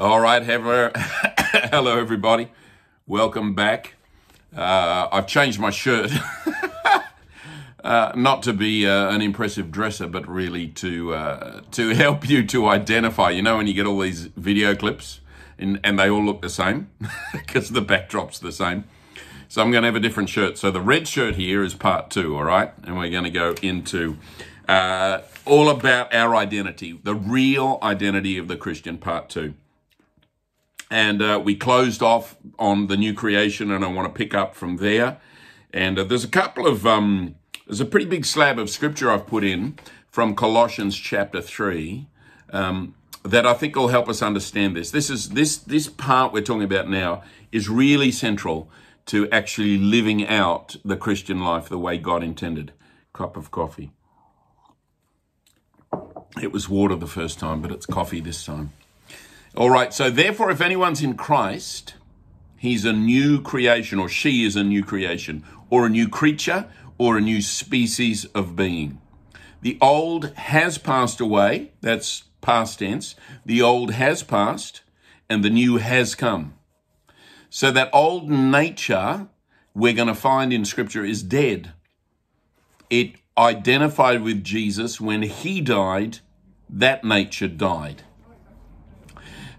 All right, hello, everybody. Welcome back. Uh, I've changed my shirt, uh, not to be uh, an impressive dresser, but really to uh, to help you to identify. You know, when you get all these video clips and, and they all look the same because the backdrop's the same. So I'm going to have a different shirt. So the red shirt here is part two, all right, and we're going to go into uh, all about our identity, the real identity of the Christian, part two. And uh, we closed off on the new creation, and I want to pick up from there. And uh, there's a couple of, um, there's a pretty big slab of scripture I've put in from Colossians chapter 3 um, that I think will help us understand this. This is this this part we're talking about now is really central to actually living out the Christian life the way God intended. Cup of coffee. It was water the first time, but it's coffee this time. All right, so therefore, if anyone's in Christ, he's a new creation, or she is a new creation, or a new creature, or a new species of being. The old has passed away, that's past tense. The old has passed, and the new has come. So that old nature we're going to find in Scripture is dead. It identified with Jesus when he died, that nature died.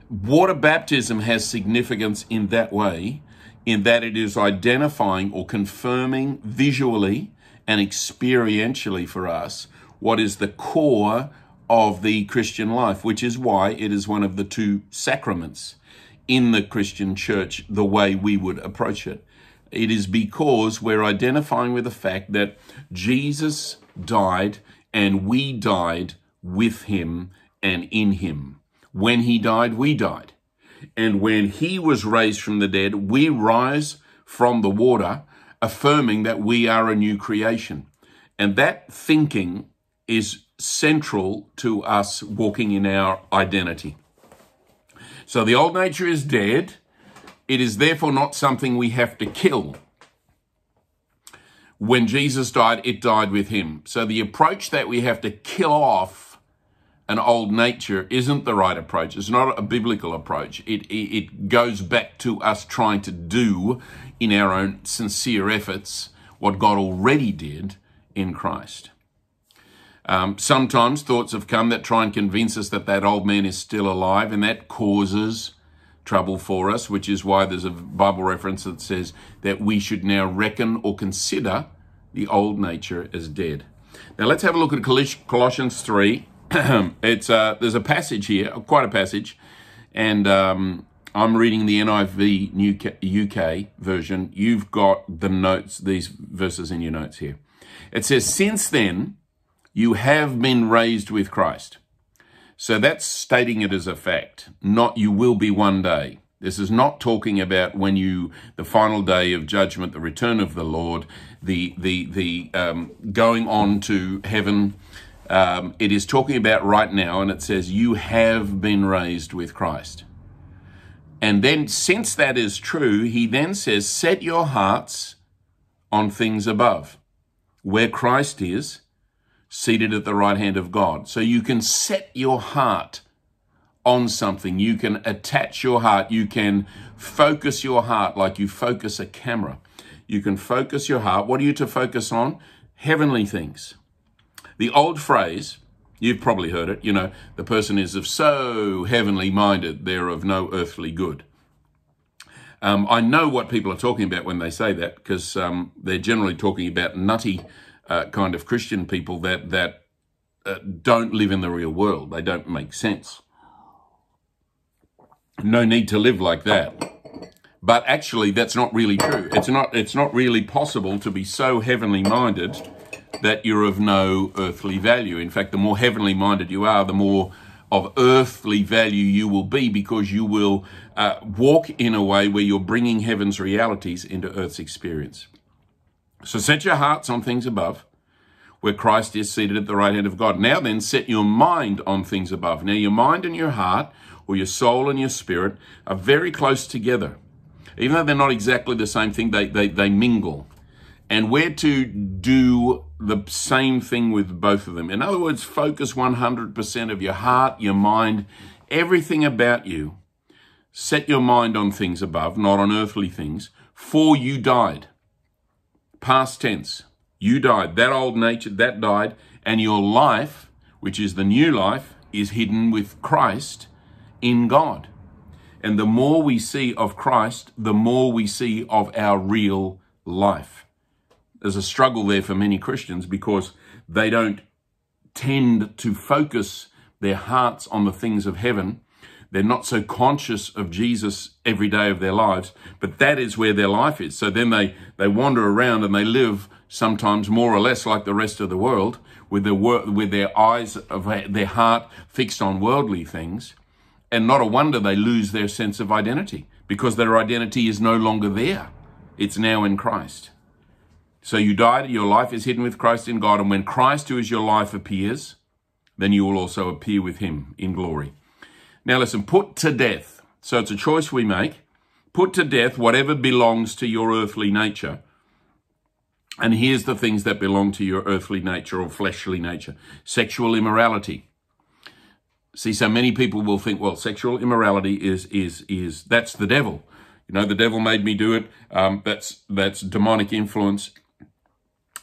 Water baptism has significance in that way, in that it is identifying or confirming visually and experientially for us what is the core of the Christian life, which is why it is one of the two sacraments in the Christian church, the way we would approach it. It is because we're identifying with the fact that Jesus died and we died with him and in him. When he died, we died. And when he was raised from the dead, we rise from the water, affirming that we are a new creation. And that thinking is central to us walking in our identity. So the old nature is dead. It is therefore not something we have to kill. When Jesus died, it died with him. So the approach that we have to kill off an old nature isn't the right approach. It's not a biblical approach. It, it, it goes back to us trying to do in our own sincere efforts what God already did in Christ. Um, sometimes thoughts have come that try and convince us that that old man is still alive, and that causes trouble for us, which is why there's a Bible reference that says that we should now reckon or consider the old nature as dead. Now let's have a look at Colossians 3 it's uh, there's a passage here, quite a passage, and um, I'm reading the NIV New UK version. You've got the notes, these verses in your notes here. It says, "Since then, you have been raised with Christ." So that's stating it as a fact, not you will be one day. This is not talking about when you, the final day of judgment, the return of the Lord, the the the um, going on to heaven um, it is talking about right now, and it says, You have been raised with Christ. And then, since that is true, he then says, Set your hearts on things above, where Christ is, seated at the right hand of God. So you can set your heart on something. You can attach your heart. You can focus your heart like you focus a camera. You can focus your heart. What are you to focus on? Heavenly things. The old phrase, you've probably heard it, you know, the person is of so heavenly minded, they're of no earthly good. Um, I know what people are talking about when they say that because um, they're generally talking about nutty uh, kind of Christian people that that uh, don't live in the real world. They don't make sense. No need to live like that. But actually, that's not really true. It's not. It's not really possible to be so heavenly minded that you're of no earthly value. In fact, the more heavenly minded you are, the more of earthly value you will be because you will uh, walk in a way where you're bringing heaven's realities into earth's experience. So set your hearts on things above, where Christ is seated at the right hand of God. Now then, set your mind on things above. Now, your mind and your heart, or your soul and your spirit, are very close together. Even though they're not exactly the same thing, they, they, they mingle and we're to do the same thing with both of them. In other words, focus 100% of your heart, your mind, everything about you Set your mind on things above, not on earthly things, for you died. Past tense. You died. That old nature, that died, and your life, which is the new life, is hidden with Christ in God. And the more we see of Christ, the more we see of our real life. There's a struggle there for many Christians because they don't tend to focus their hearts on the things of heaven. They're not so conscious of Jesus every day of their lives, but that is where their life is. So then they, they wander around and they live sometimes more or less like the rest of the world with their, with their eyes of their heart fixed on worldly things. And not a wonder they lose their sense of identity because their identity is no longer there. It's now in Christ. So you died, your life is hidden with Christ in God, and when Christ, who is your life, appears, then you will also appear with him in glory. Now listen, put to death. So it's a choice we make. Put to death whatever belongs to your earthly nature. And here's the things that belong to your earthly nature or fleshly nature. Sexual immorality. See, so many people will think, well, sexual immorality is, is, is, that's the devil. You know, the devil made me do it. Um, that's, that's demonic influence.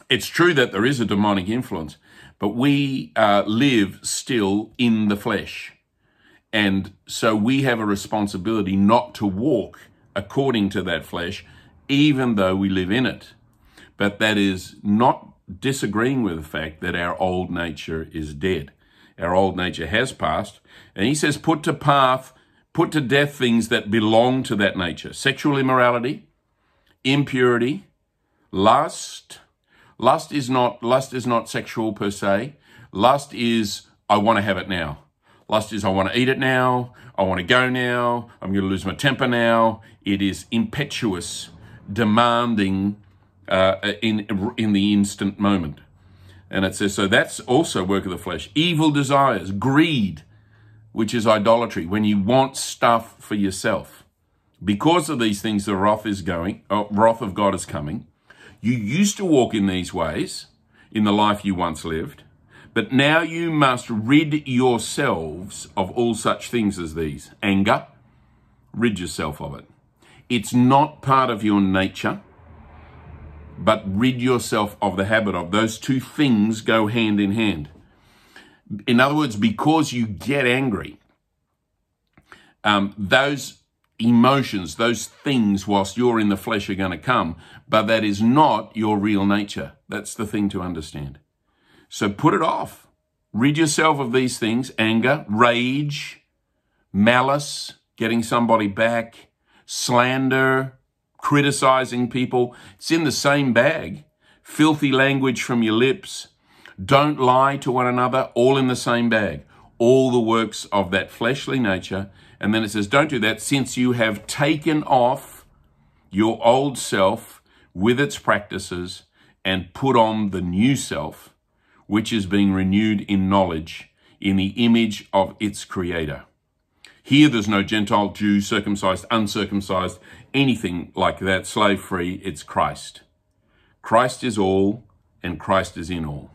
It's true that there is a demonic influence, but we uh, live still in the flesh. And so we have a responsibility not to walk according to that flesh, even though we live in it. But that is not disagreeing with the fact that our old nature is dead. Our old nature has passed. And he says, put to path, put to death things that belong to that nature. Sexual immorality, impurity, lust. Lust is not, lust is not sexual per se. Lust is, I want to have it now. Lust is, I want to eat it now. I want to go now. I'm going to lose my temper now. It is impetuous, demanding uh, in, in the instant moment. And it says, so that's also work of the flesh. Evil desires, greed, which is idolatry, when you want stuff for yourself. Because of these things, the wrath is going, uh, wrath of God is coming. You used to walk in these ways in the life you once lived, but now you must rid yourselves of all such things as these. Anger, rid yourself of it. It's not part of your nature, but rid yourself of the habit of. Those two things go hand in hand. In other words, because you get angry, um, those emotions, those things, whilst you're in the flesh, are going to come, but that is not your real nature. That's the thing to understand. So put it off. Rid yourself of these things anger, rage, malice, getting somebody back, slander, criticizing people. It's in the same bag. Filthy language from your lips. Don't lie to one another, all in the same bag. All the works of that fleshly nature. And then it says, don't do that since you have taken off your old self with its practices and put on the new self which is being renewed in knowledge in the image of its creator. Here there's no Gentile, Jew, circumcised, uncircumcised, anything like that, slave free. It's Christ. Christ is all and Christ is in all.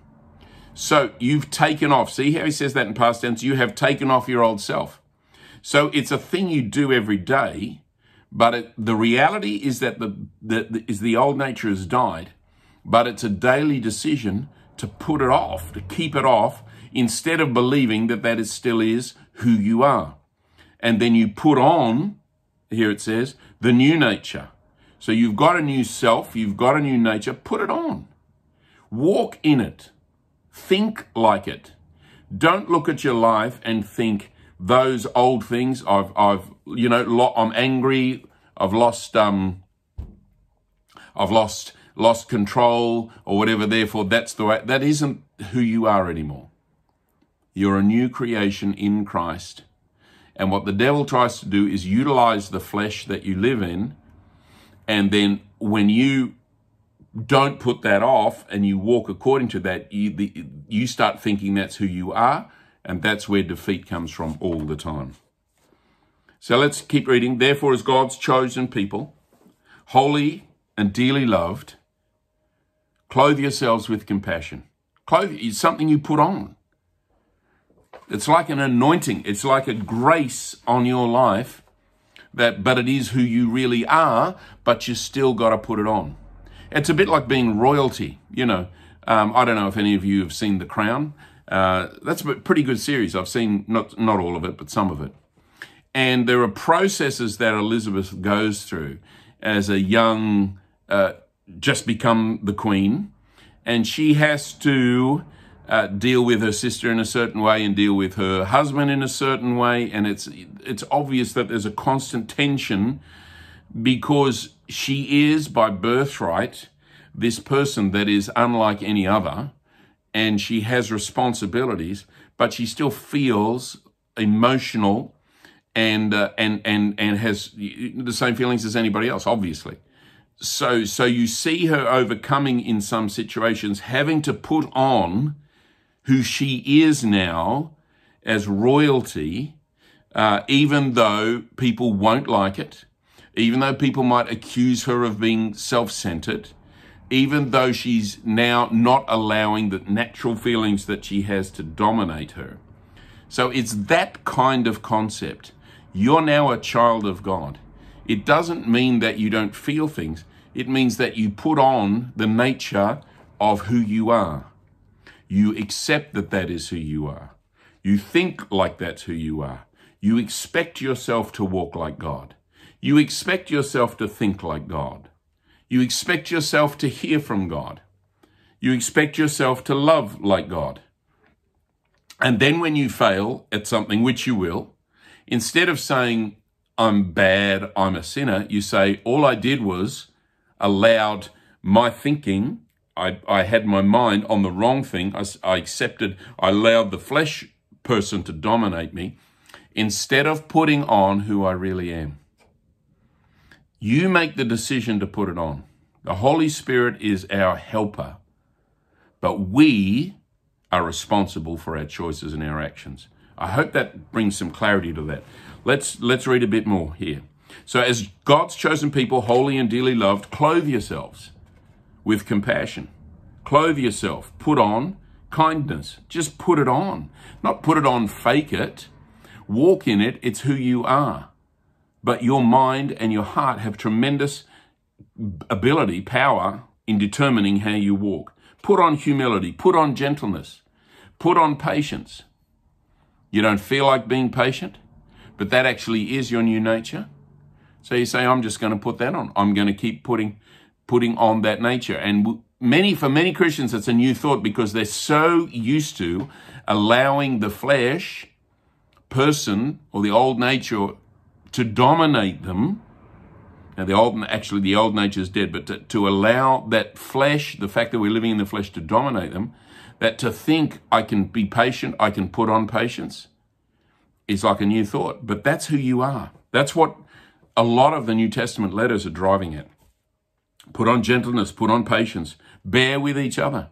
So you've taken off. See how he says that in past tense? You have taken off your old self. So it's a thing you do every day, but it, the reality is that the, the, the, is the old nature has died, but it's a daily decision to put it off, to keep it off, instead of believing that that is still is who you are. And then you put on, here it says, the new nature. So you've got a new self, you've got a new nature, put it on. Walk in it. Think like it. Don't look at your life and think those old things. I've, I've, you know, I'm angry. I've lost, um, I've lost lost control or whatever. Therefore, that's the way. That isn't who you are anymore. You're a new creation in Christ. And what the devil tries to do is utilize the flesh that you live in. And then when you don't put that off and you walk according to that, you, the, you start thinking that's who you are. And that's where defeat comes from all the time. So let's keep reading. Therefore, as God's chosen people, holy and dearly loved, Clothe yourselves with compassion. Clothe is something you put on. It's like an anointing. It's like a grace on your life that, but it is who you really are, but you still got to put it on. It's a bit like being royalty, you know. Um, I don't know if any of you have seen The Crown. Uh, that's a pretty good series. I've seen not not all of it, but some of it. And there are processes that Elizabeth goes through as a young, uh, just become the queen, and she has to uh, deal with her sister in a certain way and deal with her husband in a certain way. And it's, it's obvious that there's a constant tension because she is, by birthright, this person that is unlike any other. And she has responsibilities, but she still feels emotional and uh, and and and has the same feelings as anybody else, obviously. So so you see her overcoming in some situations, having to put on who she is now as royalty, uh, even though people won't like it, even though people might accuse her of being self centered, even though she's now not allowing the natural feelings that she has to dominate her. So it's that kind of concept. You're now a child of God. It doesn't mean that you don't feel things. It means that you put on the nature of who you are. You accept that that is who you are. You think like that's who you are. You expect yourself to walk like God. You expect yourself to think like God. You expect yourself to hear from God. You expect yourself to love like God. And then when you fail at something, which you will, instead of saying, I'm bad, I'm a sinner, you say, all I did was allowed my thinking I, I had my mind on the wrong thing. I, I accepted, I allowed the flesh person to dominate me instead of putting on who I really am. You make the decision to put it on. The Holy Spirit is our helper, but we are responsible for our choices and our actions. I hope that brings some clarity to that. Let's let's read a bit more here. So as God's chosen people, holy and dearly loved, clothe yourselves with compassion. Clothe yourself, put on kindness. Just put it on. Not put it on, fake it. Walk in it, it's who you are. But your mind and your heart have tremendous ability, power in determining how you walk. Put on humility, put on gentleness, put on patience. You don't feel like being patient, but that actually is your new nature. So you say, I'm just going to put that on. I'm going to keep putting putting on that nature. And many, for many Christians, it's a new thought because they're so used to allowing the flesh person or the old nature to dominate them. Now, the old, actually, the old nature is dead, but to, to allow that flesh, the fact that we're living in the flesh, to dominate them, that to think I can be patient, I can put on patience, is like a new thought. But that's who you are. That's what a lot of the New Testament letters are driving at. Put on gentleness, put on patience, bear with each other.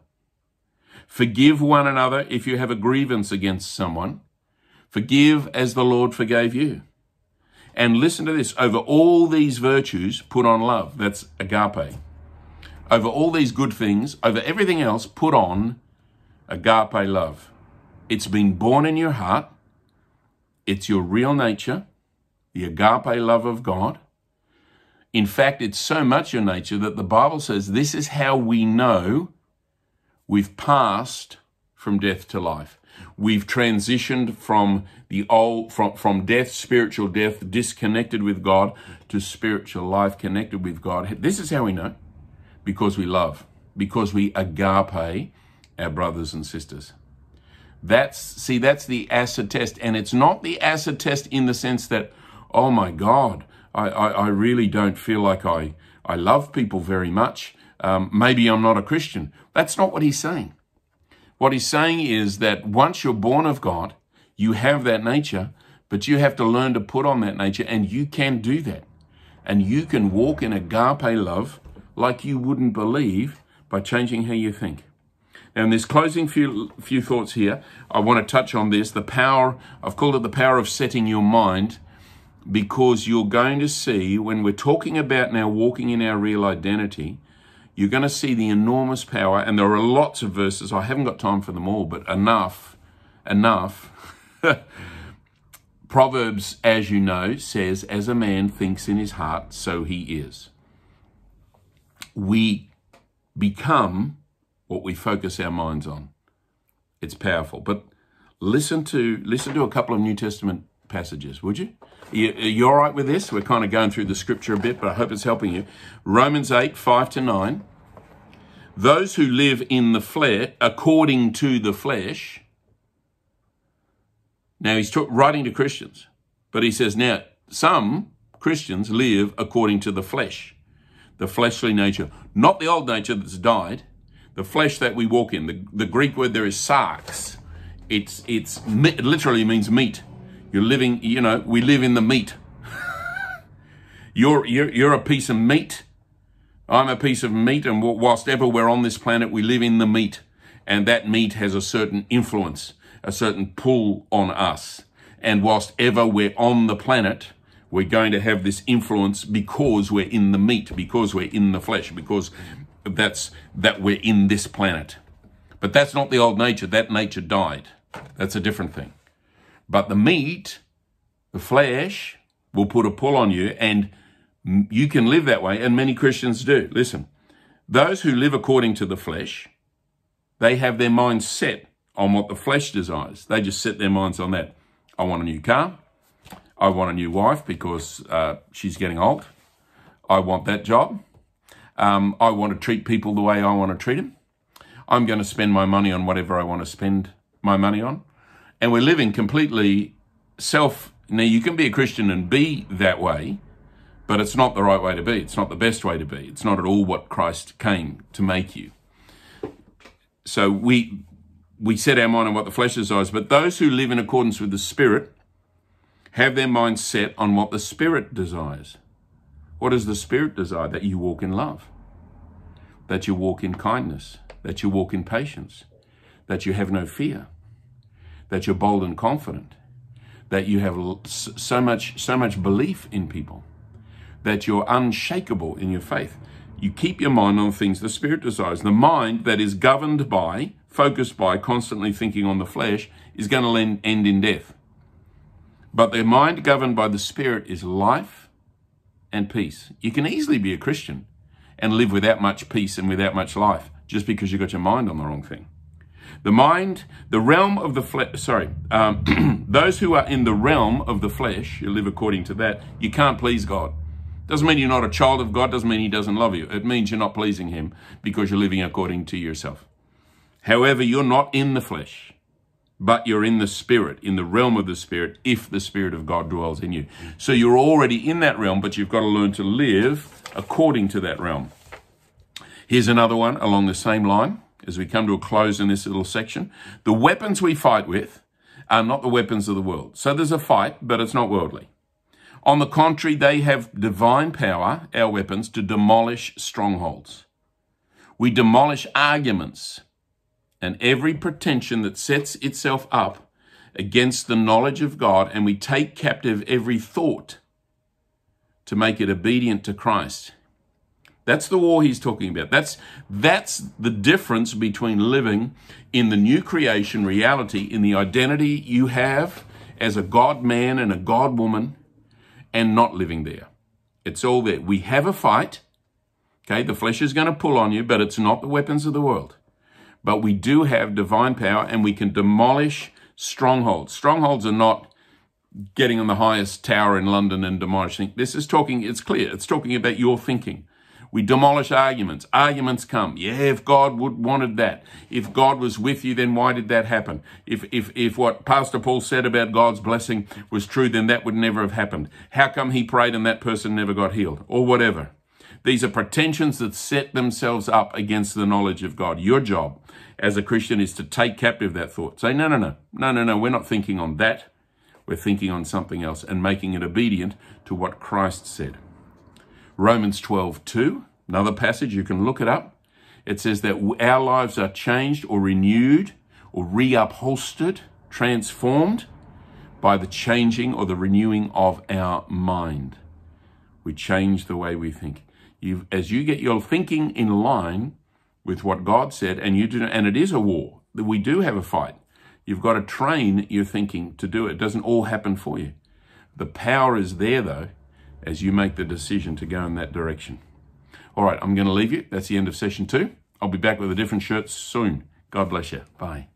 Forgive one another if you have a grievance against someone. Forgive as the Lord forgave you. And listen to this over all these virtues, put on love. That's agape. Over all these good things, over everything else, put on agape love. It's been born in your heart, it's your real nature, the agape love of God. In fact, it's so much your nature that the Bible says this is how we know we've passed from death to life. We've transitioned from the old, from, from death, spiritual death, disconnected with God, to spiritual life connected with God. This is how we know. Because we love. Because we agape our brothers and sisters. That's, see, that's the acid test. And it's not the acid test in the sense that, oh my God, I, I, I really don't feel like I, I love people very much. Um, maybe I'm not a Christian. That's not what he's saying. What he's saying is that once you're born of God, you have that nature, but you have to learn to put on that nature, and you can do that. And you can walk in agape love like you wouldn't believe by changing how you think. Now, in this closing few, few thoughts here, I want to touch on this the power, I've called it the power of setting your mind because you're going to see when we're talking about now walking in our real identity, you're going to see the enormous power. And there are lots of verses. I haven't got time for them all, but enough, enough. Proverbs, as you know, says, As a man thinks in his heart, so he is. We become what we focus our minds on. It's powerful. But listen to listen to a couple of New Testament passages, would you? You, you all right with this? We're kind of going through the scripture a bit, but I hope it's helping you. Romans 8, 5 to 9. Those who live in the flesh, according to the flesh. Now he's writing to Christians, but he says, now some Christians live according to the flesh, the fleshly nature, not the old nature that's died, the flesh that we walk in. The, the Greek word there is sarx. It's, it's, it literally means meat. You're living, you know, we live in the meat. you're, you're, you're a piece of meat. I'm a piece of meat. And whilst ever we're on this planet, we live in the meat. And that meat has a certain influence, a certain pull on us. And whilst ever we're on the planet, we're going to have this influence because we're in the meat, because we're in the flesh, because that's that we're in this planet. But that's not the old nature. That nature died. That's a different thing. But the meat, the flesh, will put a pull on you, and you can live that way, and many Christians do. Listen, those who live according to the flesh, they have their minds set on what the flesh desires. They just set their minds on that. I want a new car. I want a new wife because uh, she's getting old. I want that job. Um, I want to treat people the way I want to treat them. I'm going to spend my money on whatever I want to spend my money on and we're living completely self. Now, you can be a Christian and be that way, but it's not the right way to be. It's not the best way to be. It's not at all what Christ came to make you. So we we set our mind on what the flesh desires, but those who live in accordance with the Spirit have their mind set on what the Spirit desires. What does the Spirit desire? That you walk in love, that you walk in kindness, that you walk in patience, that you have no fear that you're bold and confident, that you have so much, so much belief in people, that you're unshakable in your faith. You keep your mind on things the Spirit desires. The mind that is governed by, focused by, constantly thinking on the flesh is going to end in death. But the mind governed by the Spirit is life and peace. You can easily be a Christian and live without much peace and without much life just because you got your mind on the wrong thing. The mind, the realm of the flesh, sorry, um, those who are in the realm of the flesh, you live according to that, you can't please God. Doesn't mean you're not a child of God, doesn't mean He doesn't love you. It means you're not pleasing Him because you're living according to yourself. However, you're not in the flesh, but you're in the Spirit, in the realm of the Spirit, if the Spirit of God dwells in you. So you're already in that realm, but you've got to learn to live according to that realm. Here's another one along the same line as we come to a close in this little section. The weapons we fight with are not the weapons of the world. So there's a fight, but it's not worldly. On the contrary, they have divine power, our weapons, to demolish strongholds. We demolish arguments and every pretension that sets itself up against the knowledge of God, and we take captive every thought to make it obedient to Christ. That's the war he's talking about. That's, that's the difference between living in the new creation reality, in the identity you have as a God man and a God woman, and not living there. It's all there. We have a fight. Okay, the flesh is going to pull on you, but it's not the weapons of the world. But we do have divine power and we can demolish strongholds. Strongholds are not getting on the highest tower in London and demolishing. This is talking, it's clear, it's talking about your thinking. We demolish arguments. Arguments come. Yeah, if God would wanted that. If God was with you, then why did that happen? If, if, if what Pastor Paul said about God's blessing was true, then that would never have happened. How come he prayed and that person never got healed? Or whatever. These are pretensions that set themselves up against the knowledge of God. Your job as a Christian is to take captive that thought. Say, no, no, no, no, no, no, we're not thinking on that. We're thinking on something else and making it obedient to what Christ said. Romans 12, 2, another passage, you can look it up. It says that our lives are changed or renewed or reupholstered, transformed by the changing or the renewing of our mind. We change the way we think. You, as you get your thinking in line with what God said, and you do, and it is a war that we do have a fight. You've got to train your thinking to do it. It doesn't all happen for you. The power is there, though, as you make the decision to go in that direction. All right, I'm going to leave you. That's the end of session two. I'll be back with a different shirt soon. God bless you. Bye.